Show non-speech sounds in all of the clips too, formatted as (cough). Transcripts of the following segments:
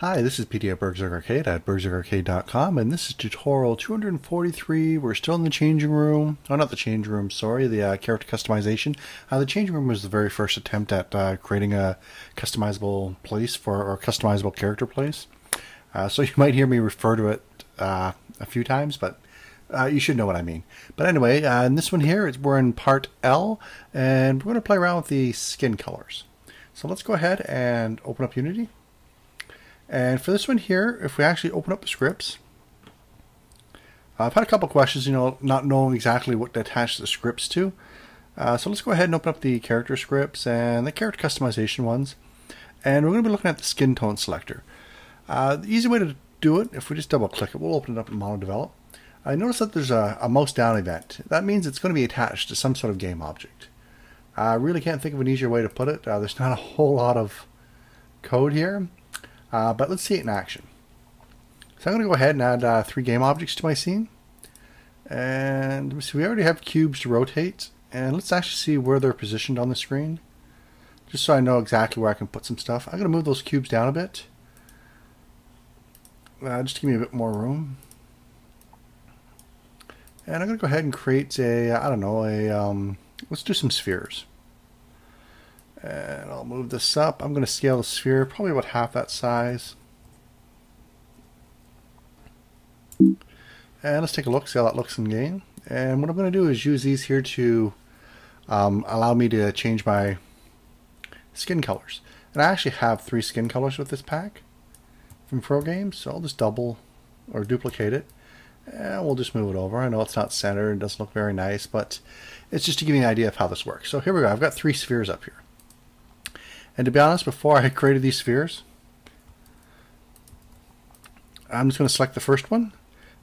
Hi, this is Petey at BurgZerg Arcade at burgzergarcade.com, and this is tutorial 243. We're still in the changing room. Oh, not the changing room, sorry, the uh, character customization. Uh, the changing room was the very first attempt at uh, creating a customizable place for, or customizable character place. Uh, so (laughs) you might hear me refer to it uh, a few times, but uh, you should know what I mean. But anyway, in this one here, it's, we're in part L, and we're going to play around with the skin colors. So let's go ahead and open up Unity. And for this one here, if we actually open up the scripts, I've had a couple questions, you know, not knowing exactly what to attach the scripts to. Uh, so let's go ahead and open up the character scripts and the character customization ones. And we're going to be looking at the skin tone selector. Uh, the easy way to do it, if we just double click it, we'll open it up in MonoDevelop. I notice that there's a, a mouse down event. That means it's going to be attached to some sort of game object. I really can't think of an easier way to put it. Uh, there's not a whole lot of code here. Uh, but let's see it in action. So I'm going to go ahead and add uh, three game objects to my scene. And so we already have cubes to rotate. And let's actually see where they're positioned on the screen. Just so I know exactly where I can put some stuff. I'm going to move those cubes down a bit. Uh, just give me a bit more room. And I'm going to go ahead and create a, I don't know, a, um, let's do some spheres. And I'll move this up. I'm going to scale the sphere probably about half that size. And let's take a look, see how that looks in game. And what I'm going to do is use these here to um, allow me to change my skin colors. And I actually have three skin colors with this pack from Frogames, so I'll just double or duplicate it. And we'll just move it over. I know it's not centered, it doesn't look very nice, but it's just to give you an idea of how this works. So here we go, I've got three spheres up here. And to be honest, before I created these spheres, I'm just going to select the first one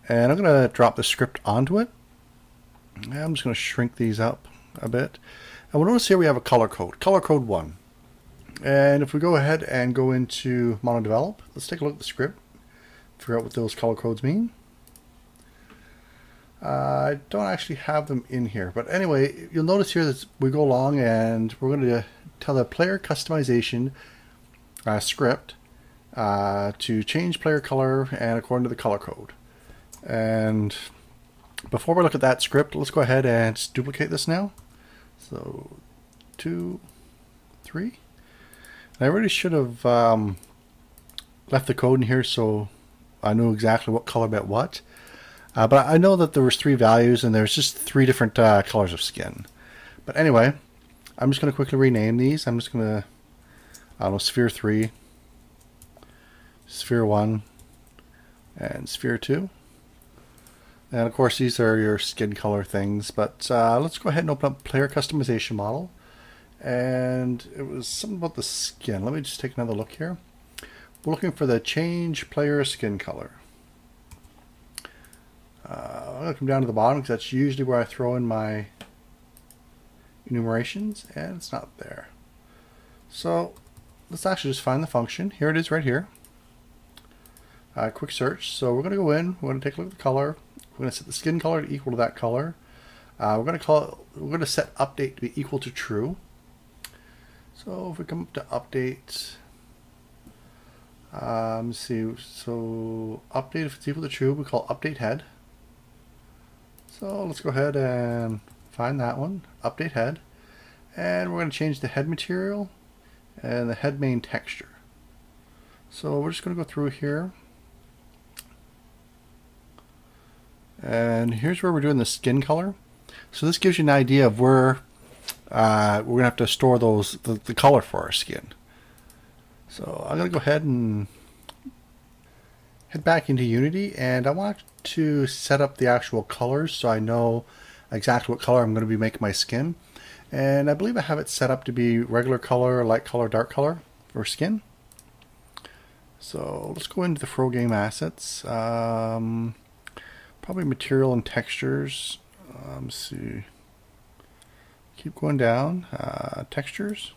and I'm going to drop the script onto it. I'm just going to shrink these up a bit. And we'll notice here we have a color code, color code 1. And if we go ahead and go into MonoDevelop, let's take a look at the script, figure out what those color codes mean. I don't actually have them in here, but anyway, you'll notice here that we go along and we're going to tell the player customization uh, script uh, to change player color and according to the color code. And before we look at that script, let's go ahead and duplicate this now. So two, three. And I really should have um, left the code in here so I knew exactly what color meant what. Uh, but I know that there was three values and there's just three different uh, colors of skin. But anyway, I'm just going to quickly rename these. I'm just going to, I don't know, Sphere 3, Sphere 1, and Sphere 2. And of course, these are your skin color things. But uh, let's go ahead and open up Player Customization Model. And it was something about the skin. Let me just take another look here. We're looking for the change player skin color. Uh, I'm going to come down to the bottom because that's usually where I throw in my enumerations and it's not there. So let's actually just find the function. Here it is right here. Uh, quick search. So we're going to go in. We're going to take a look at the color. We're going to set the skin color to equal to that color. Uh, we're going to call it, we're going to set update to be equal to true. So if we come up to update, um, see, so update if it's equal to true, we call update head. So let's go ahead and find that one, update head, and we're going to change the head material and the head main texture. So we're just going to go through here. And here's where we're doing the skin color. So this gives you an idea of where uh, we're going to have to store those the, the color for our skin. So I'm going to go ahead and head back into Unity and I want to set up the actual colors so I know exactly what color I'm going to be making my skin. And I believe I have it set up to be regular color, light color, dark color for skin. So let's go into the Frogame assets. Um, probably material and textures. Um, let's see. Keep going down. Uh, textures.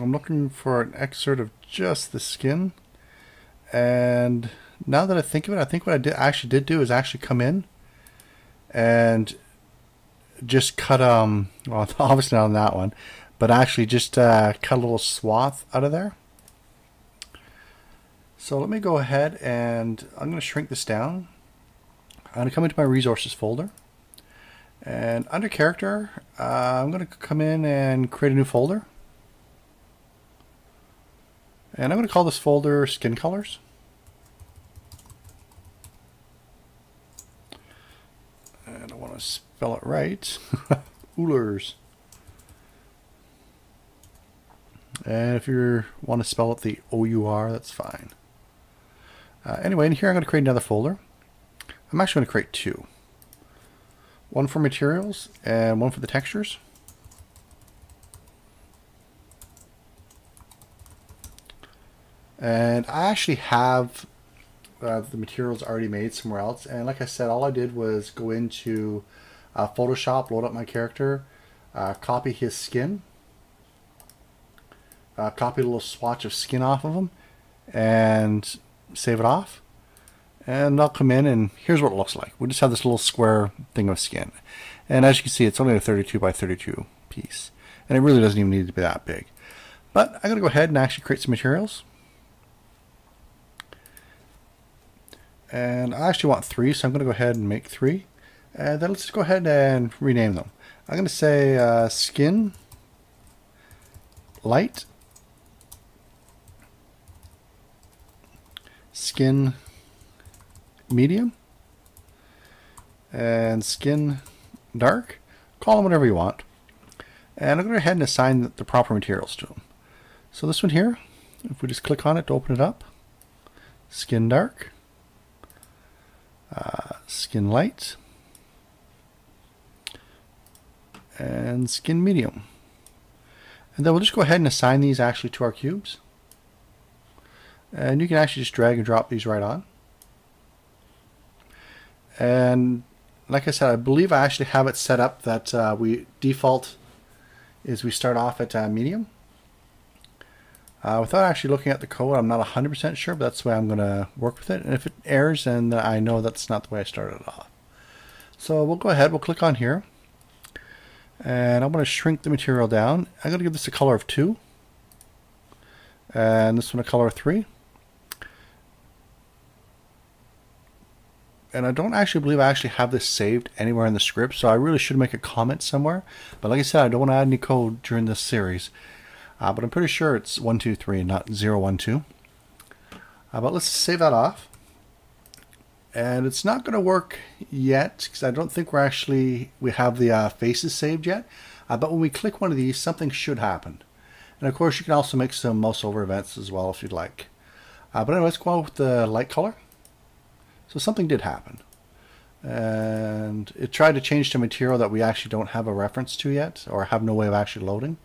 I'm looking for an excerpt of just the skin. And now that I think of it, I think what I did actually did do is actually come in and just cut um (laughs) well obviously not on that one, but actually just uh, cut a little swath out of there. So let me go ahead and I'm going to shrink this down. I'm going to come into my resources folder. And under character, uh, I'm going to come in and create a new folder. And I'm going to call this folder skin colors. And I want to spell it right. (laughs) Oolers. And if you want to spell it the O-U-R, that's fine. Uh, anyway, in here I'm going to create another folder. I'm actually going to create two. One for materials and one for the textures. And I actually have uh, the materials already made somewhere else. And like I said, all I did was go into uh, Photoshop, load up my character, uh, copy his skin, uh, copy a little swatch of skin off of him, and save it off. And I'll come in and here's what it looks like. We just have this little square thing of skin. And as you can see, it's only a 32 by 32 piece. And it really doesn't even need to be that big. But I'm going to go ahead and actually create some materials. And I actually want three, so I'm going to go ahead and make three. And then let's just go ahead and rename them. I'm going to say uh, skin light skin medium and skin dark. Call them whatever you want. And I'm going to go ahead and assign the proper materials to them. So this one here, if we just click on it to open it up, skin dark, uh, skin light, and skin medium. And then we'll just go ahead and assign these actually to our cubes. And you can actually just drag and drop these right on. And like I said, I believe I actually have it set up that uh, we default is we start off at uh, medium. Uh, without actually looking at the code, I'm not 100% sure, but that's the way I'm going to work with it. And if it errors, then I know that's not the way I started it off. So we'll go ahead, we'll click on here. And I'm going to shrink the material down. I'm going to give this a color of 2. And this one a color of 3. and I don't actually believe I actually have this saved anywhere in the script, so I really should make a comment somewhere. But like I said, I don't want to add any code during this series. Uh, but I'm pretty sure it's 123 and not 012. Uh, but let's save that off. And it's not going to work yet because I don't think we're actually, we have the uh, faces saved yet. Uh, but when we click one of these, something should happen. And of course, you can also make some mouse over events as well if you'd like. Uh, but anyway, let's go on with the light color. So something did happen. And it tried to change to material that we actually don't have a reference to yet or have no way of actually loading.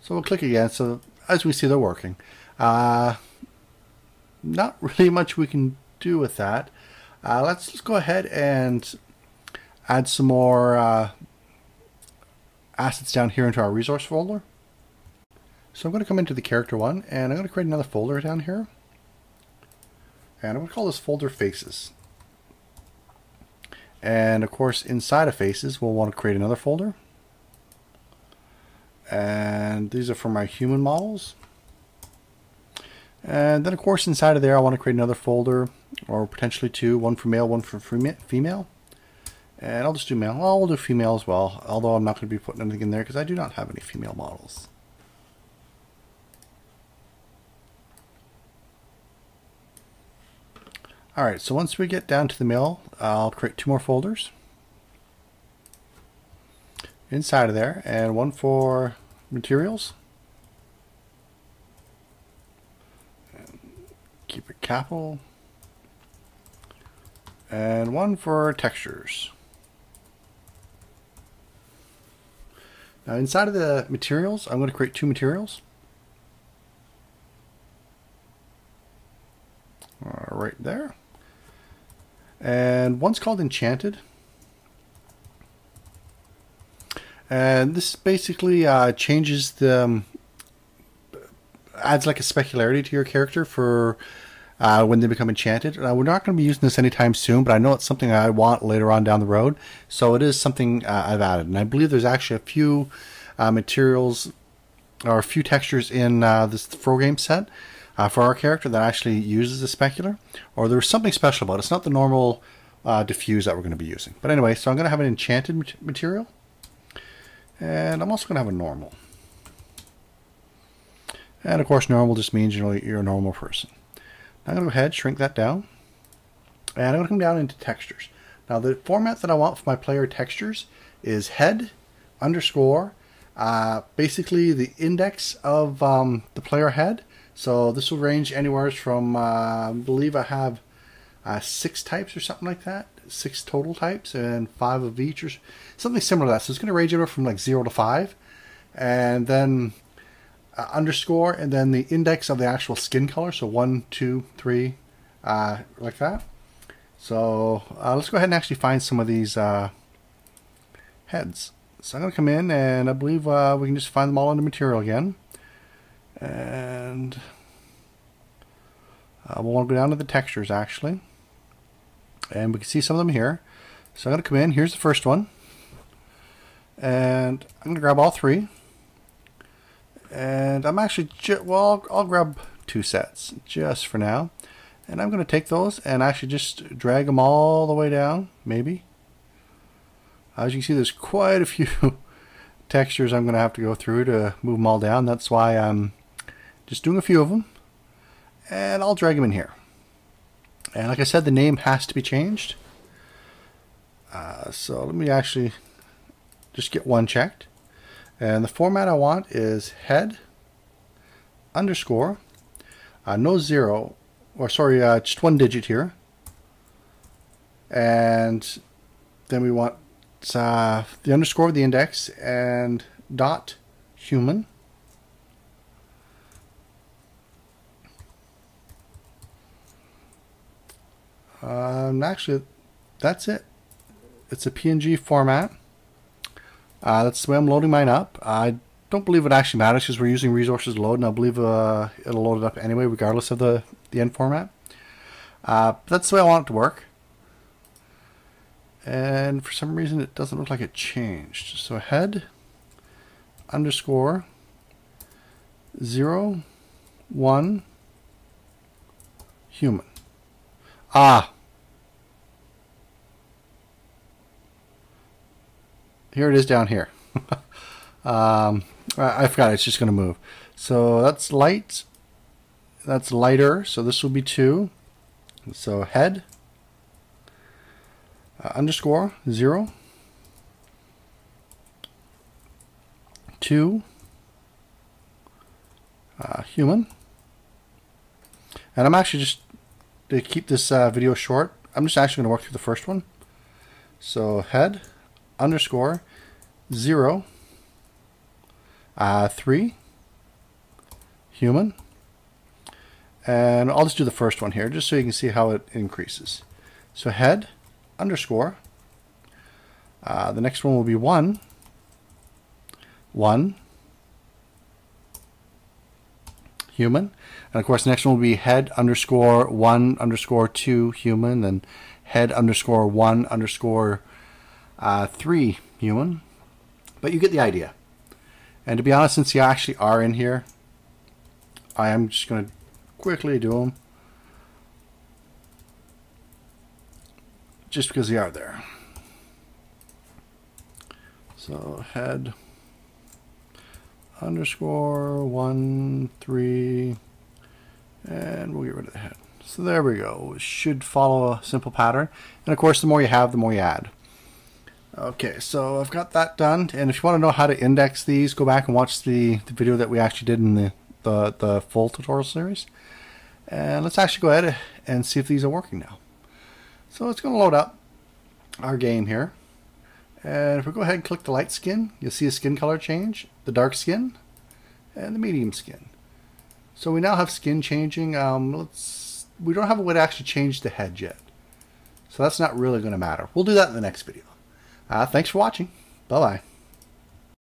So we'll click again. So as we see, they're working. Uh, not really much we can do with that. Uh, let's, let's go ahead and add some more uh, assets down here into our resource folder. So I'm going to come into the character one and I'm going to create another folder down here. And I'm going to call this folder faces. And of course, inside of faces, we'll want to create another folder. And these are for my human models. And then of course, inside of there, I want to create another folder or potentially two, one for male, one for female. And I'll just do male. Well, we'll do female as well, although I'm not going to be putting anything in there because I do not have any female models. Alright, so once we get down to the mill, I'll create two more folders inside of there, and one for materials. Keep it capital. And one for textures. Now inside of the materials, I'm going to create two materials. Right there and one's called Enchanted. And this basically uh, changes the um, adds like a specularity to your character for uh, when they become enchanted. Uh, we're not going to be using this anytime soon, but I know it's something I want later on down the road. So it is something uh, I've added, and I believe there's actually a few uh, materials or a few textures in uh, this Frogame set. uh, for our character that actually uses the specular, or there's something special about it. It's not the normal diffuse that we're going to be using. But anyway, so I'm going to have an enchanted material, and I'm also going to have a normal. And of course, normal just means you know, you're a normal person. Now I'm going to go ahead, shrink that down, and I'm going to come down into textures. Now the format that I want for my player textures is head underscore, uh, basically the index of um, the player head. So this will range anywhere from, uh, I believe I have uh, six types or something like that, six total types and five of each or something similar to that. So it's going to range anywhere from like zero to five. And then uh, underscore and then the index of the actual skin color. So one, two, three, uh, like that. So uh, let's go ahead and actually find some of these uh, heads. So I'm going to come in and I believe uh, we can just find them all in the material again. And we'll want to go down to the textures actually. And we can see some of them here. So I'm going to come in. Here's the first one. And I'm going to grab all three. And I'm actually, well, I'll, I'll grab two sets just for now. And I'm going to take those and actually just drag them all the way down, maybe. As you can see, there's quite a few (laughs) textures I'm going to have to go through to move them all down. That's why I'm just doing a few of them. And I'll drag them in here. And like I said, the name has to be changed. Uh, so let me actually just get one checked. And the format I want is head underscore, uh, no zero, or sorry, uh, just one digit here. And then we want uh, the underscore of the index and dot human. Um, actually, that's it. It's a PNG format. Uh, that's the way I'm loading mine up. I don't believe it actually matters because we're using resources load, and I believe uh, it'll load it up anyway, regardless of the, the end format. Uh, that's the way I want it to work. And for some reason, it doesn't look like it changed. So head underscore zero one human. Ah. Here it is down here. (laughs) Um, I, I forgot, it's just going to move. So that's light. That's lighter. So this will be 2. So head uh, underscore 0. 2. Uh, human. And I'm actually just, to keep this uh, video short, I'm just actually going to work through the first one. So head underscore 0 uh, 3, human. And I'll just do the first one here, just so you can see how it increases. So head, underscore. Uh, the next one will be 1, 1, human. And of course, the next one will be head underscore 1 underscore 2, human. Then head underscore 1 underscore uh, 3, human. But you get the idea. And to be honest, since you actually are in here, I am just going to quickly do them. Just because they are there. So head underscore one, three, and we'll get rid of the head. So there we go. It should follow a simple pattern. And of course, the more you have, the more you add. Okay, so I've got that done. And if you want to know how to index these, go back and watch the, the video that we actually did in the, the, the full tutorial series. And let's actually go ahead and see if these are working now. So it's going to load up our game here. And if we go ahead and click the light skin, you'll see a skin color change, the dark skin, and the medium skin. So we now have skin changing. Um, let's We don't have a way to actually change the head yet. So that's not really going to matter. We'll do that in the next video. Uh, thanks for watching. Bye bye.